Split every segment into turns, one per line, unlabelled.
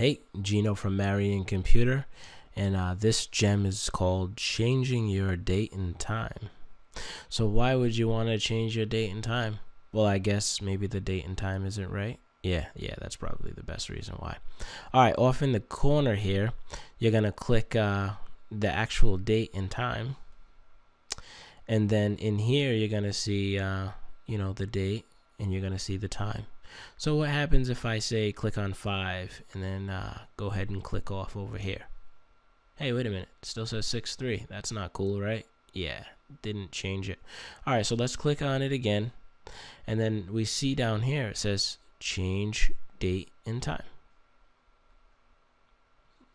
Hey, Gino from Marion Computer, and uh, this gem is called Changing Your Date and Time. So, why would you want to change your date and time? Well, I guess maybe the date and time isn't right. Yeah, yeah, that's probably the best reason why. All right, off in the corner here, you're going to click uh, the actual date and time. And then in here, you're going to see, uh, you know, the date and you're going to see the time. So what happens if I say click on 5 and then uh, go ahead and click off over here? Hey, wait a minute. It still says 6-3. That's not cool, right? Yeah, didn't change it. All right, so let's click on it again. And then we see down here it says change date and time.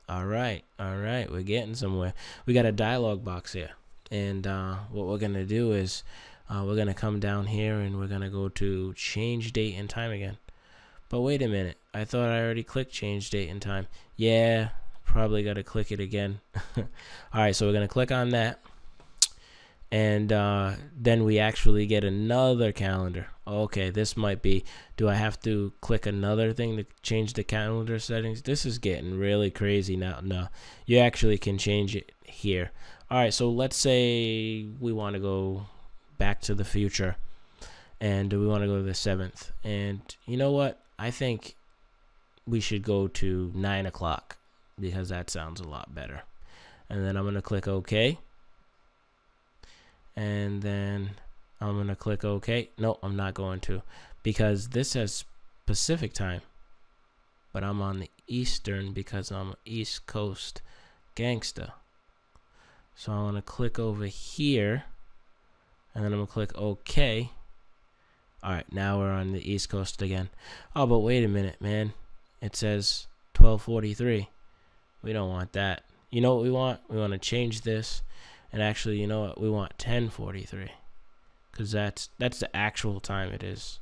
All right, all right, we're getting somewhere. We got a dialog box here. And uh, what we're going to do is uh, we're going to come down here and we're going to go to change date and time again. But wait a minute. I thought I already clicked change date and time. Yeah, probably got to click it again. All right, so we're going to click on that. And uh, then we actually get another calendar. Okay, this might be, do I have to click another thing to change the calendar settings? This is getting really crazy now. No, you actually can change it here. All right, so let's say we want to go Back to the Future, and we want to go to the seventh. And you know what? I think we should go to nine o'clock because that sounds a lot better. And then I'm gonna click OK. And then I'm gonna click OK. No, I'm not going to because this says Pacific time, but I'm on the Eastern because I'm East Coast gangsta. So I'm gonna click over here and then I'm gonna click OK. All right, now we're on the East Coast again. Oh, but wait a minute, man. It says 1243. We don't want that. You know what we want? We want to change this. And actually, you know what? We want 1043. Because that's, that's the actual time it is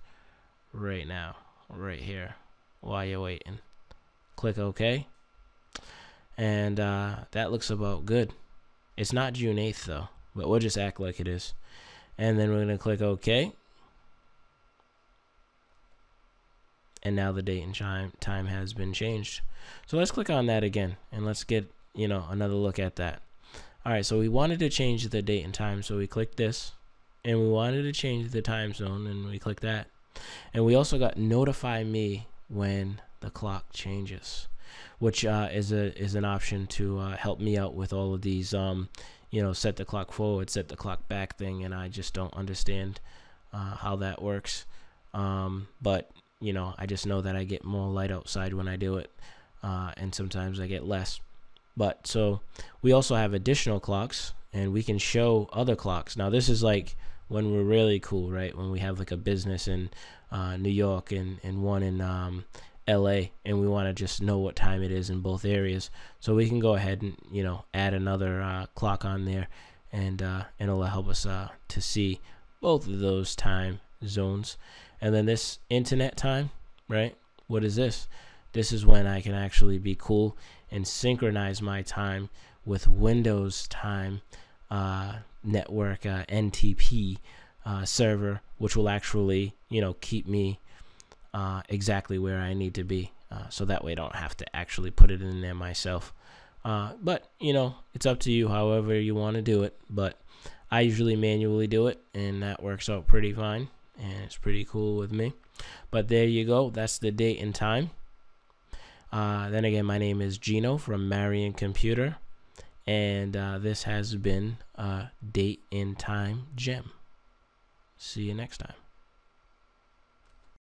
right now. Right here. While you're waiting. Click OK. And uh, that looks about good. It's not June 8th, though. But we'll just act like it is and then we're going to click OK. And now the date and time, has been changed. So let's click on that again and let's get, you know, another look at that. All right, so we wanted to change the date and time, so we click this. And we wanted to change the time zone, and we click that. And we also got notify me when the clock changes, which uh, is a is an option to uh, help me out with all of these um, you know, set the clock forward, set the clock back thing, and I just don't understand uh, how that works. Um, but you know, I just know that I get more light outside when I do it, uh, and sometimes I get less. But so we also have additional clocks, and we can show other clocks. Now this is like when we're really cool, right? When we have like a business in uh, New York and and one in um, LA and we want to just know what time it is in both areas. So we can go ahead and, you know, add another uh, clock on there and, uh, and it'll help us uh, to see both of those time zones. And then this internet time, right? What is this? This is when I can actually be cool and synchronize my time with Windows time uh, network uh, NTP uh, server, which will actually, you know, keep me uh, exactly where I need to be. Uh, so that way I don't have to actually put it in there myself. Uh, but, you know, it's up to you however you want to do it. But I usually manually do it, and that works out pretty fine. And it's pretty cool with me. But there you go. That's the date and time. Uh, then again, my name is Gino from Marion Computer. And uh, this has been Date and Time Gem. See you next time.